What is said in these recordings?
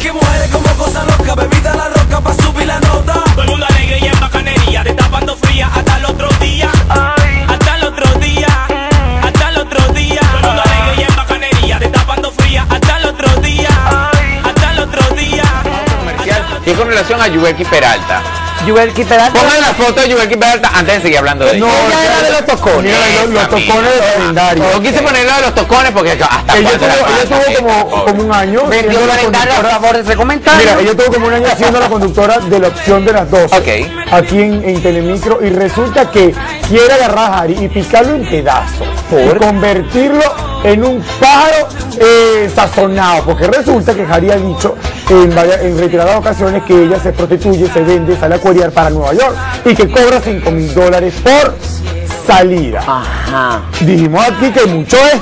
Aquí mujeres como cosa loca, bebida la roca pa' subir la nota. Todo el mundo alegre y en bacanería, destapando fría hasta el otro día. Hasta el otro día, hasta el otro día. Todo el mundo alegre y en bacanería, destapando fría hasta el otro día. Hasta el otro día. comercial y con relación a Yubelki Peralta. Yubelki Peralta. Pongan la foto de Yubelki Peralta antes de seguir hablando de ella. No, ella era de los tocones. Mira, los, tocones de calendario. No quise ponerlo de los tocones porque hasta Ella tuvo, la ella pasa, tuvo gente, como, como un año. Vendió calendario a favor de ese comentario. Mira, ella tuvo como un año siendo la conductora de la opción de las dos. Ok. Aquí en, en Telemicro. Y resulta que quiere agarrar a Harry y picarlo en pedazos. Y convertirlo en un pájaro eh, sazonado. Porque resulta que Harry ha dicho en, varias- en retiradas ocasiones que ella se prostituye, se vende, sale a cuerear para Nueva York. Y que cobra 5 mil dólares por salida. Ajá. Dijimos aquí que mucho es.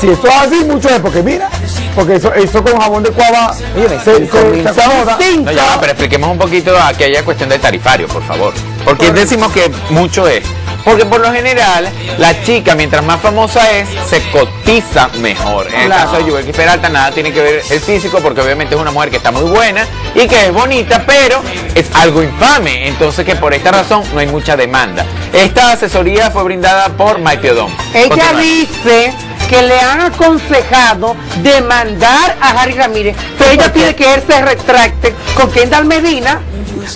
Si eso es así, mucho es. Porque mira, porque eso, eso con jabón de cuava Oye, se, cinco se- mil se. No, ya va, pero expliquemos un poquito aquella cuestión del tarifario, por favor. Porque decimos que mucho es. Porque por lo general, la chica, mientras más famosa es, se cotiza mejor. En el caso de Yubelki Peralta, nada tiene que ver el físico, porque obviamente es una mujer que está muy buena y que es bonita, pero es algo infame. Entonces, que por esta razón no hay mucha demanda. Esta asesoría fue brindada por Mike Odom. Ella Continúa. dice que le han aconsejado demandar a Harry Ramírez, pero ella pide que él se retracte con Kendall Medina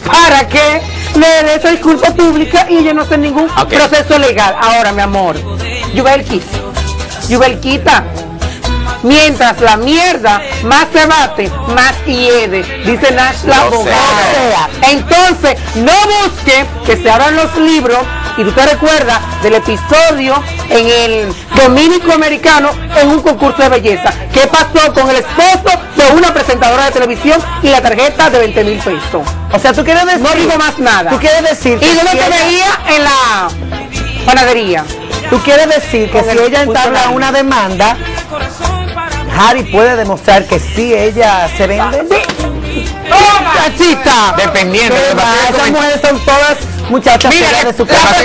para que le esa disculpa pública y ella no en ningún proceso legal. Ahora, mi amor, Yubelkis, Yubelquita, mientras la mierda más se bate, más hiede, dice Nash la abogada. Entonces, no busque que se abran los libros y tú te recuerdas del episodio en el Dominico Americano en un concurso de belleza. ¿Qué pasó con el esposo de una presentadora de televisión y la tarjeta de 20 mil pesos? O sea, tú quieres decir. No digo más nada. Tú quieres decir. Y yo me ella- veía en la panadería. Tú quieres decir que si el ella entabla una demanda, Harry puede demostrar que sí ella se vende. ¡Muchachita! Dependiendo. ¿Qué lo que que Esas mujeres son todas muchachas Mira, de su la Lo que casa.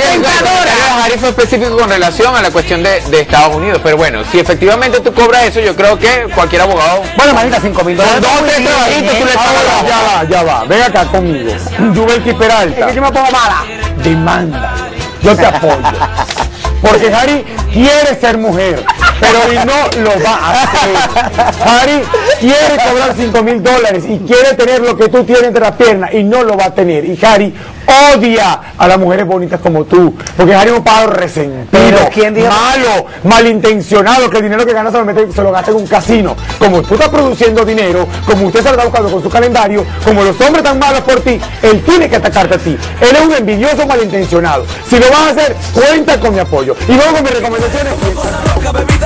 Fue específico con relación a la cuestión de, de Estados Unidos. Pero bueno, si efectivamente tú cobras eso, yo creo que cualquier abogado. Bueno, manita, 5 mil dólares. Ya va, ya va. Ven acá conmigo. Yubelki Peralta. Es que yo me pongo mala. demanda. Yo te apoyo. Porque Harry quiere ser mujer, pero hoy no lo va a hacer. Harry quiere cobrar 5 mil dólares y quiere tener lo que tú tienes entre las piernas y no lo va a tener. Y Harry odia a las mujeres bonitas como tú. Porque Harry es un pájaro resentido, Pero, ¿quién dijo? malo, malintencionado, que el dinero que gana se lo, mete- se lo gasta en un casino. Como tú estás produciendo dinero, como usted se lo está buscando con su calendario, como los hombres están malos por ti, él tiene que atacarte a ti. Él es un envidioso malintencionado. Si lo vas a hacer, cuenta con mi apoyo. Y luego con mis recomendaciones. Cosa loca, bebida la roca.